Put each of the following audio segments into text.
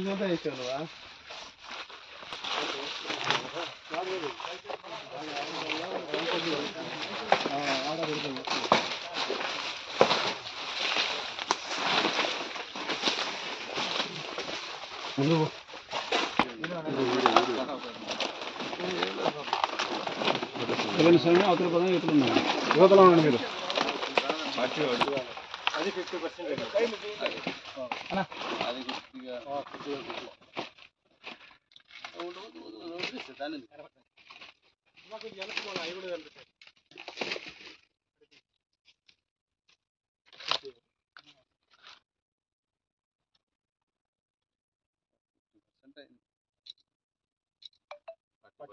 Ne de yıkıyordu ha? Aa, ara bir de. Fifty percent అది కొద్దిగా దాన్ని తగులి కావాలి స్వామి రమణ సంవత్సరం మాకే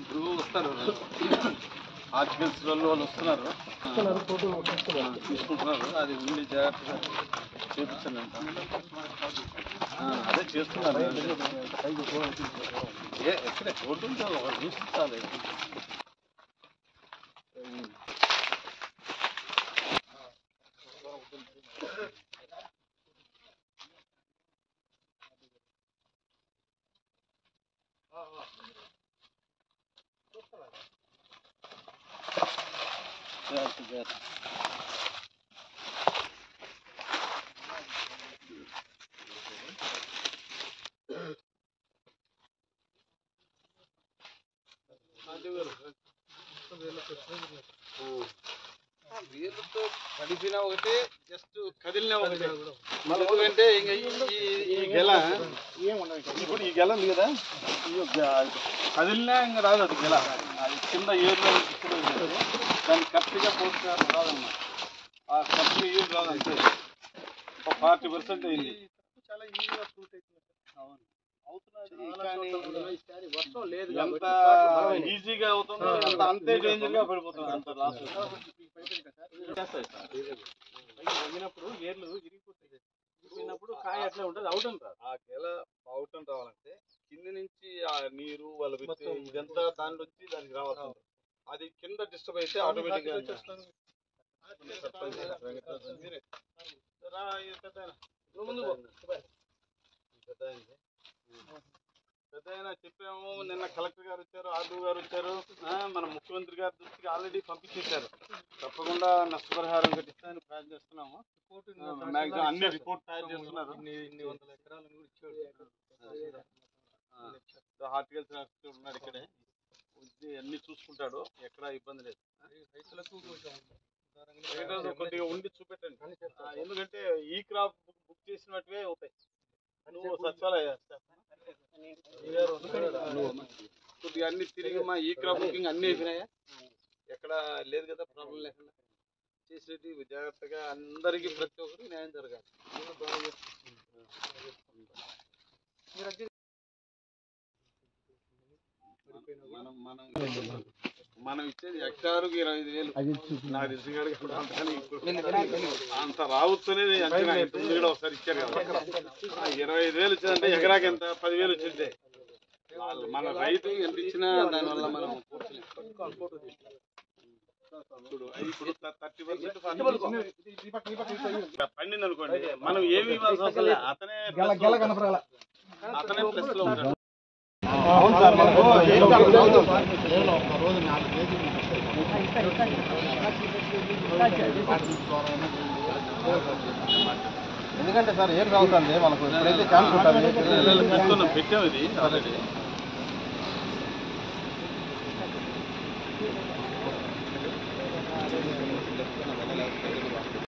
ఇప్పుడు వస్తారు. ఆర్టికల్స్ వాళ్ళు వస్తున్నారు. తీసుకుంటున్నారు. అది ఉండి జాగ్రత్తగా చేపించాలంట ఆ, అదే చేస్తున్నారు. ఏ ఎక్కడే రోడ్డు ఉంటే చూస్తారు జాగ్రత్త జాగ్రత్త వీళ్ళతో కడిపినా ఒకటి జస్ట్ కదిలిన ఒకటి ఎందుకంటే ఇంకా ఈ- గెల ఇప్పుడు ఈ గెల ఉంది కదా కదిలినా ఇంకా రాదు అది గెల అది కింద ఏరులో ఉంటుంది. దాన్ని కరెక్ట్గా పోస్తే రాదన్నమాట ఆ కరెక్ట్గా ఏరు రాదు అంతే ఒక ఫార్టీ పర్సెంట్ అయింది. చాలా ఈజీగా అవుతుంది అవును. ఈజీగా అంత అంతే డేంజర్గా పడిపోతుంది అంత లాస్ ఏర్లు ఇరిగిపోయినప్పుడు కాయ అట్లా ఉంటుంది. అవుట్ అంటారు. ఆ గెల అవుటం రావాలంటే కింది నుంచి ఆ నీరు వాళ్ళ ఇదంతా దాని నుంచి దానికి రావాలి అది కింద డిస్టర్బ్ అయితే ఆటోమేటిక్ పెద్ద చెప్పాము నిన్న కలెక్టర్ గారు వచ్చారు ఆర్డూ గారు వచ్చారు. ఆ, మన ముఖ్యమంత్రి గారి దృష్టికి ఆల్రెడీ పంపించేశారు. తప్పకుండా నష్టపరిహారం కట్టిస్తామని ప్రయత్నం చేస్తున్నాము. మ్యాక్సిమం అన్ని రిపోర్ట్ తయారు చేస్తున్నారు. హార్టికల్చర్ ఆఫీసర్ ఉన్నాడు ఇక్కడే. అన్ని చూసుకుంటాడు ఎక్కడ ఇబ్బంది లేదు. రైతులకు కొద్దిగా ఉండి చూపెట్టండి. ఎందుకంటే ఈ క్రాప్ బుక్ చేసినట్టువే అవుతాయి. నువ్వు సచివాలయ staff ఆ? నువ్వు కొద్దిగా అన్ని తిరిగి మా ఈ క్రాప్ బుకింగ్ అన్ని అయిపోయినాయా? ఎక్కడ లేదు కదా ప్రాబ్లం లేకుండా. చేసేటి జాగ్రత్తగా అందరికీ ప్రతి ఒక్కరికి న్యాయం జరగాలి. మనం మనం మనం ఇచ్చేది హెక్టారుకి ఇరవై ఐదు వేలు. నాకు తెలిసి అంత రావచ్చు అనేది అంచనా ఇంతకుముందు కూడా ఒకసారి ఇచ్చారు కదా. ఇరవై ఐదు వేలు ఇచ్చిందంటే ఎకరాకి ఎంత? పదివేలు వచ్చింది మన రైతు ఎంత ఇచ్చినా దానివల్ల మనం. ఇప్పుడు థర్టీ పర్సెంట్ పండింది అనుకోండి మనం ఏమి లేదు. అతనే. అతనే ప్లస్లో ఉంటాడు. అవును సార్ మనకు ఎందుకంటే సార్ ఏం అవుతుంది మనకు ఇప్పుడైతే ఛాన్స్ ఉంటుంది. పెట్టాం ఇది ఆల్రెడీ